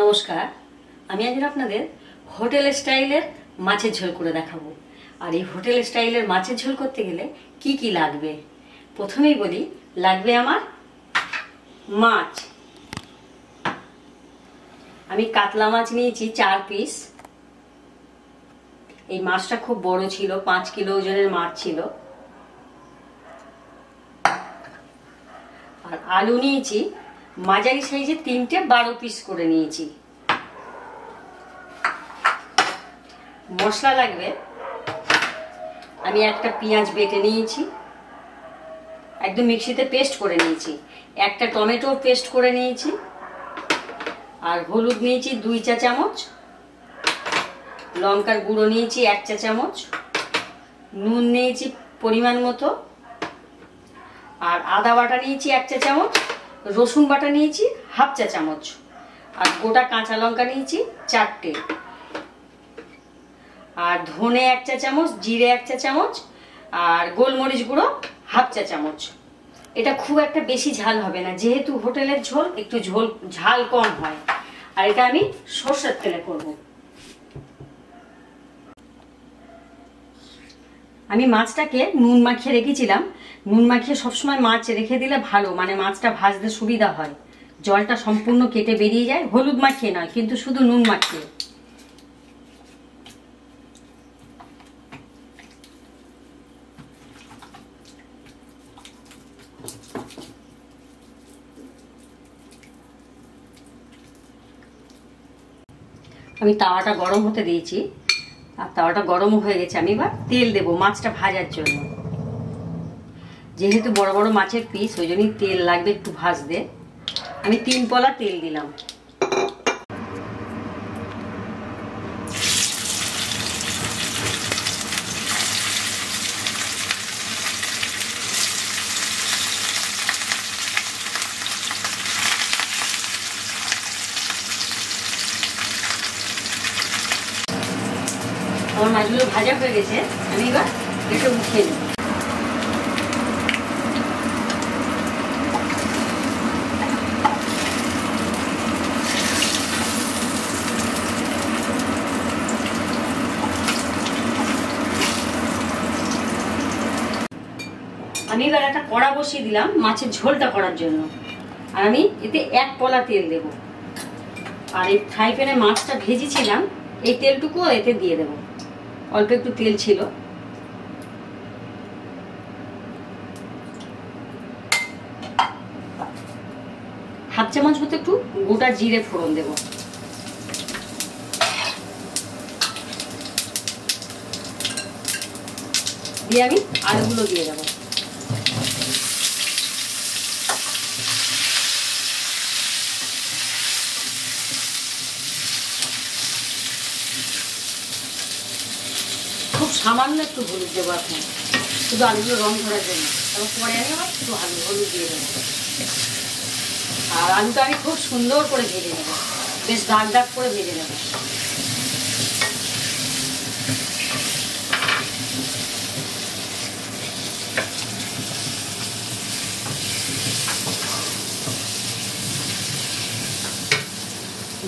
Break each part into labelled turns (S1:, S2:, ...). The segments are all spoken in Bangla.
S1: নমস্কার, আমি আজ আপনাদের হোটেল স্টাইলের মাছের ঝোল করে দেখাবো। আর এই হোটেল স্টাইলের মাছের ঝোল করতে গেলে কি কি লাগবে? প্রথমেই বলি, লাগবে আমার মাছ। আমি কাতলা মাছ নিয়েছি চার পিস। এই মাছটা খুব বড় ছিল, পাঁচ কিলো ওজনের মাছ ছিল। আর আলু নিয়েছি মাঝারি সাইজে তিনটে বারো পিস করে নিয়েছি। মশলা লাগবে। আমি একটা পেঁয়াজ বেটে নিয়েছি। একদম মিক্সিতে পেস্ট করে নিয়েছি। একটা টমেটো পেস্ট করে নিয়েছি। আর হলুদ নিয়েছি দুই চা চামচ। লঙ্কার গুঁড়ো নিয়েছি এক চা চামচ। নুন নিয়েছি পরিমাণ মতো। আর আদা বাটা নিয়েছি এক চা চামচ। রসুন বাটা নিয়েছি, হাফ চা চামচ, আর গোটা কাঁচা লঙ্কা নিয়েছি, চারটে। আর ধনে এক চা চামচ, জিরে এক চা চামচ, আর গোলমরিচ গুঁড়ো, হাফ চা চামচ। এটা খুব একটা বেশি ঝাল হবে না, যেহেতু হোটেলের ঝোল একটু ঝোল, ঝাল কম হয়। আর এটা আমি সর্ষের তেলে করব। আমি মাছটাকে নুন মাখিয়ে রেখেছিলাম। নুন মাখিয়ে সবসময় মাছ রেখে দিলে ভালো মানে মাছটা ভাজতে সুবিধা হয়। জলটা সম্পূর্ণ কেটে বেরিয়ে যায়, হলুদ মাখিয়ে নয়, কিন্তু শুধু নুন মাখিয়ে। আমি তাওয়াটা গরম হতে দিয়েছি। আর তাওয়াটা গরমও হয়ে গেছে। আমি এবার তেল দেবো মাছটা ভাজার জন্য। যেহেতু বড় বড় মাছের পিস ওই জন্যই তেল লাগবে একটু ভাজতে। আমি তিন পলা তেল দিলাম আমার মাছগুলো ভাজা হয়ে গেছে, আমি এবার একটু উঠিয়ে নেব। আমি এবার একটা কড়া বসিয়ে দিলাম মাছের ঝোলটা করার জন্য। আর আমি এতে এক পলা তেল দেব। আর এই ফ্রাই প্যানে মাছটা ভেজেছিলাম, এই তেলটুকুও এতে দিয়ে দেব। অল্প একটু তেল ছিল। হাফ চামচ মতো একটু গোটা জিরে ফোড়ন দেব। দিয়ে আমি আলুগুলো দিয়ে দেবো খুব সামান্য একটু হলুদ দেবো এখন। শুধু আলুগুলো রং ধরার জন্য। তারপর পরে আমি আবার একটু আলু, হলুদ দিয়ে দেবো। আর আলুটা আমি খুব সুন্দর করে ভেজে নেব। বেশ দাগ দাগ করে ভেজে নেব।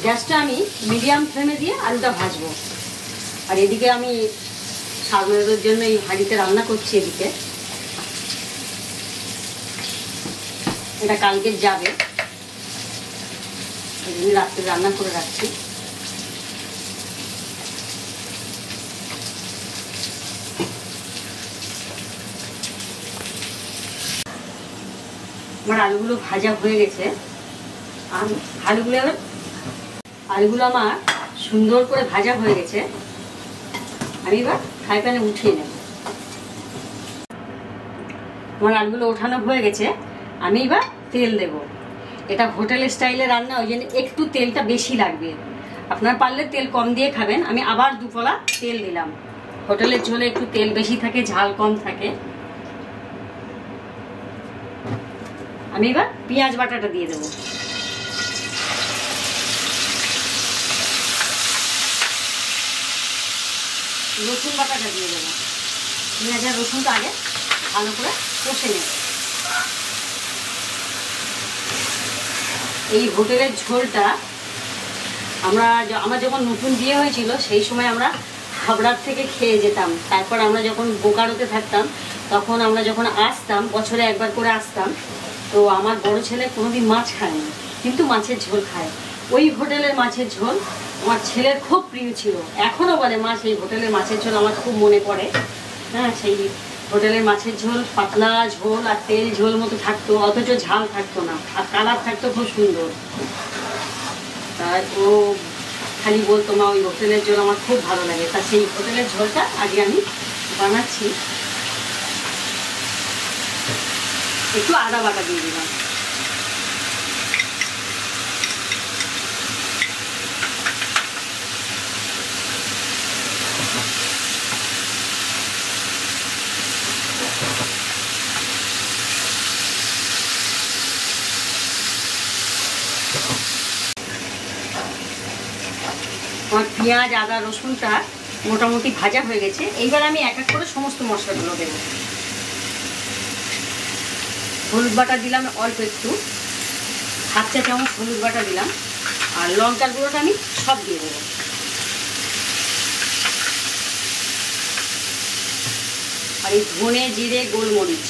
S1: গ্যাসটা আমি মিডিয়াম ফ্লেমে দিয়ে আলুটা ভাজবো। আর এদিকে আমি সাগরের জন্য এই হাঁড়িতে রান্না করছি এদিকে। এটা কালকে যাবে। রাত্রে রান্না করে রাখছি। আমার আলুগুলো ভাজা হয়ে গেছে। আলুগুলো আলুগুলো আমার সুন্দর করে ভাজা হয়ে গেছে। আমি এবার ফ্রাই প্যানে উঠিয়ে নেব। আমার আলুগুলো ওঠানো হয়ে গেছে। আমি এবার তেল দেব। এটা হোটেল স্টাইলে রান্না, ওই জন্য একটু তেলটা বেশি লাগবে। আপনার পারলে তেল কম দিয়ে খাবেন। আমি আবার দুপলা তেল দিলাম। হোটেলের ঝোলে একটু তেল বেশি থাকে, ঝাল কম থাকে। আমি এবার পেঁয়াজ বাটাটা দিয়ে দেবো। রসুন বাটাটা দিয়ে দেবো। পেঁয়াজ আর রসুনটা আগে ভালো করে কষে নেব। এই হোটেলের ঝোলটা আমরা আমার যখন নতুন বিয়ে হয়েছিল, সেই সময় আমরা হাবড়ার থেকে খেয়ে যেতাম। তারপর আমরা যখন বোকারোতে থাকতাম, তখন আমরা যখন আসতাম, বছরে একবার করে আসতাম, তো আমার বড় ছেলে কোনোদিন মাছ খায়নি, কিন্তু মাছের ঝোল খায়। ওই হোটেলের মাছের ঝোল আমার ছেলের খুব প্রিয় ছিল। এখনও বলে মা, সেই হোটেলের মাছের ঝোল আমার খুব মনে পড়ে। হ্যাঁ সেই হোটেলের মাছের ঝোল, পাতলা ঝোল আর তেল ঝোল মতো থাকতো, অথচ ঝাল থাকতো না আর কালার থাকতো খুব সুন্দর। তাই ও খালি বলতো, মা, ওই হোটেলের ঝোল আমার খুব ভালো লাগে। তা সেই হোটেলের ঝোলটা আগে আমি বানাচ্ছি। একটু আদা বাটা দিয়ে দিলাম আমার পেঁয়াজ, আদা, রসুনটা মোটামুটি ভাজা হয়ে গেছে। এইবার আমি এক এক করে সমস্ত মশলাগুলো দেবো। হলুদ বাটা দিলাম অল্প একটু। হাফ চা চামচ হলুদ বাটা দিলাম। আর লঙ্কার গুঁড়োটা আমি সব দিয়ে দেবো। আর এই ধনে, জিরে, গোলমরিচ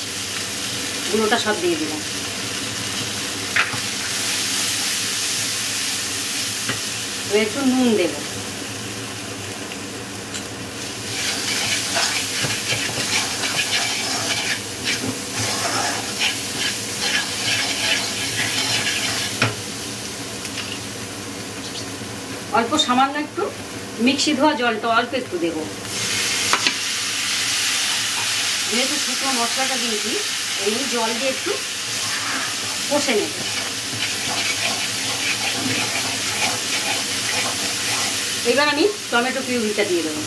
S1: গুঁড়োটা সব দিয়ে দিলাম। একটু নুন দেবো। অল্প সামান্য একটু মিক্সি ধোয়া জলটা অল্প একটু দেবো। যেহেতু শুকনো মশলাটা দিয়েছি এই জল দিয়ে একটু কষে নেব। এবার আমি টমেটো পিউরিটা দিয়ে দেবো।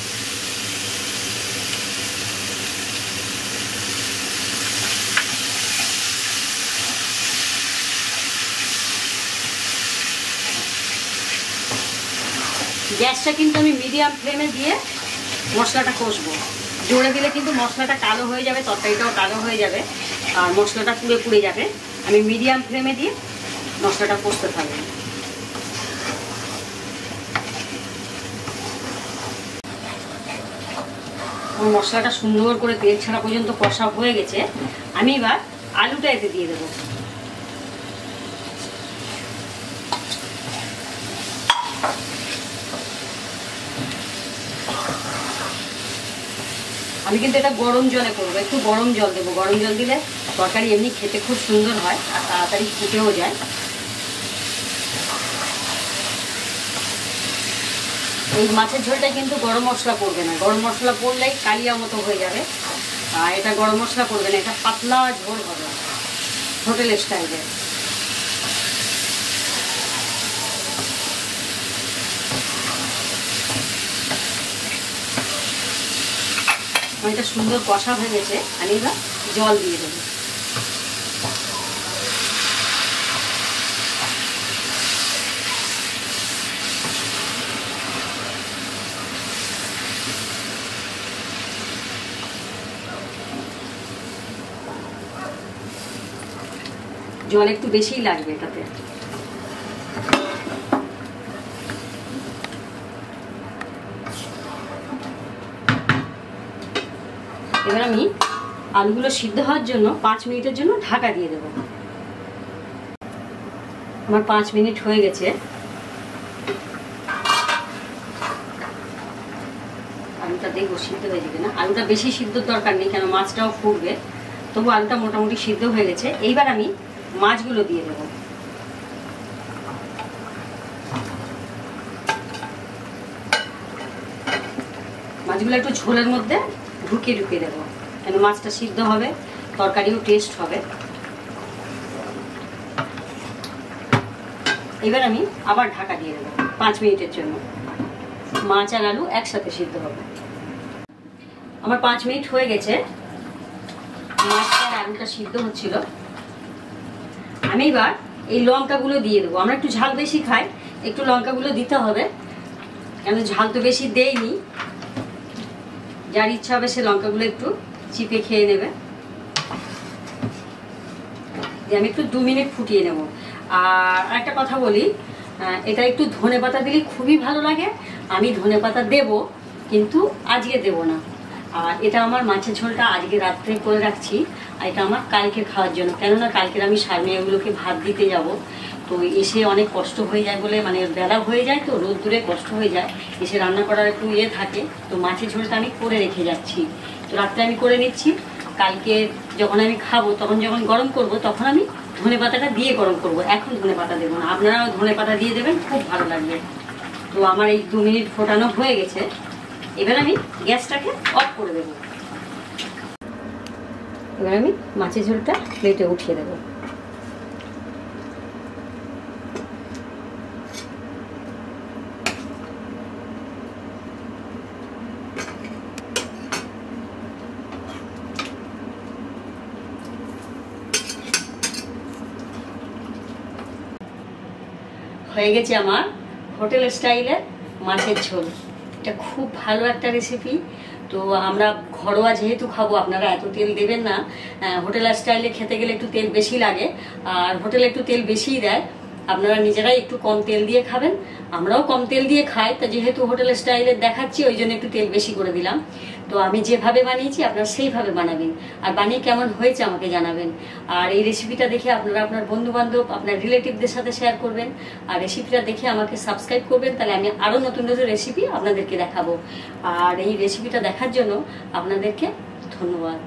S1: গ্যাসটা কিন্তু আমি মিডিয়াম ফ্লেমে দিয়ে মশলাটা কষবো। জোরে দিলে কিন্তু মশলাটা কালো হয়ে যাবে, তরকারিটাও কালো হয়ে যাবে, আর মশলাটা পুড়ে পুড়ে যাবে। আমি মিডিয়াম ফ্লেমে দিয়ে মশলাটা কষতে থাকব। মশলাটা সুন্দর করে তেল ছাড়া পর্যন্ত কষা হয়ে গেছে। আমি এবার আলুটা এতে দিয়ে দেবো। আমি কিন্তু এটা গরম জলে করব, একটু গরম জল দেবো। গরম জল দিলে তরকারি এমনি খেতে খুব সুন্দর হয় আর তাড়াতাড়ি ফুটেও যায়। এই মাছের ঝোলটা কিন্তু গরম মশলা পড়বে না। গরম মশলা পড়লেই কালিয়া মতো হয়ে যাবে। আর এটা গরম মশলা পড়বে না, এটা পাতলা ঝোল হবে। হোটেলের স্টাইলের এটা সুন্দর কষা হয়ে গেছে, আমি এবার জল দিয়ে দেবো। জল একটু বেশিই লাগবে এটাতে। এবার আমি আলুগুলো সিদ্ধ হওয়ার জন্য পাঁচ মিনিটের জন্য ঢাকা দিয়ে দেবো। আমার পাঁচ মিনিট হয়ে গেছে। আলুটা দেখব সিদ্ধ হয়েছে কিনা আলুটা বেশি সিদ্ধর দরকার নেই, কেন মাছটাও ফুটবে। তবু আলুটা মোটামুটি সিদ্ধ হয়ে গেছে। এইবার আমি মাছগুলো দিয়ে দেবো। মাছগুলো একটু ঝোলের মধ্যে ঢুকিয়ে ঢুকিয়ে দেবো। কেন মাছটা সিদ্ধ হবে, তরকারিও টেস্ট হবে। এবার আমি আবার ঢাকা দিয়ে দেবো পাঁচ মিনিটের জন্য। মাছ আর আলু একসাথে সিদ্ধ হবে। আমার পাঁচ মিনিট হয়ে গেছে। মাছটা আর আলুটা সিদ্ধ হচ্ছিল। আমি এবার এই লঙ্কাগুলো দিয়ে দেবো। আমরা একটু ঝাল বেশি খাই, একটু লঙ্কাগুলো দিতে হবে। কেন ঝাল তো বেশি দেইনি। যার ইচ্ছা হবে সে লঙ্কাগুলো একটু চিপে খেয়ে নেবে। দিয়ে আমি একটু দু মিনিট ফুটিয়ে নেব। আর একটা কথা বলি এটা একটু ধনে পাতা দিলে খুবই ভালো লাগে। আমি ধনে পাতা দেবো, কিন্তু আজকে দেব না। আর এটা আমার মাছের ঝোলটা আজকে রাত্রে করে রাখছি, আর এটা আমার কালকে খাওয়ার জন্য। কেননা কালকের আমি সারমেয়াগুলোকে ভাত দিতে যাব। তো এসে অনেক কষ্ট হয়ে যায় বলে মানে বেলা হয়ে যায় তো, রোদ দূরে কষ্ট হয়ে যায়। এসে রান্না করার একটু ইয়ে থাকে, তো মাছের ঝোলটা আমি করে রেখে যাচ্ছি। তো রাত্রে আমি করে নিচ্ছি, কালকে যখন আমি খাব, তখন যখন গরম করব, তখন আমি ধনে পাতাটা দিয়ে গরম করব। এখন ধনে পাতা দেবো না, আপনারাও ধনে পাতা দিয়ে দেবেন, খুব ভালো লাগবে। তো আমার এই দু মিনিট ফোটানো হয়ে গেছে, এবার আমি গ্যাসটাকে অফ করে দেবো। এবার আমি মাছের ঝোলটা প্লেটে উঠিয়ে দেবো। হয়ে গেছে আমার হোটেল স্টাইলের মাছের ঝোল। এটা খুব ভালো একটা রেসিপি তো আমরা ঘরোয়া যেহেতু খাব, আপনারা এত তেল দেবেন না। হোটেল স্টাইলে খেতে গেলে একটু তেল বেশি লাগে। আর হোটেলে একটু তেল বেশিই দেয়। আপনারা নিজেরাই একটু কম তেল দিয়ে খাবেন। আমরাও কম তেল দিয়ে খাই। তা যেহেতু হোটেল স্টাইলের দেখাচ্ছি, ওই জন্য একটু তেল বেশি করে দিলাম। তো আমি যেভাবে বানিয়েছি, আপনারা সেইভাবে বানাবেন। আর বানিয়ে কেমন হয়েছে আমাকে জানাবেন। আর এই রেসিপিটা দেখে আপনারা আপনার বন্ধু বান্ধব আপনার রিলেটিভদের সাথে শেয়ার করবেন। আর রেসিপিটা দেখে আমাকে সাবস্ক্রাইব করবেন। তাহলে আমি আরও নতুন নতুন রেসিপি আপনাদেরকে দেখাবো। আর এই রেসিপিটা দেখার জন্য আপনাদেরকে ধন্যবাদ।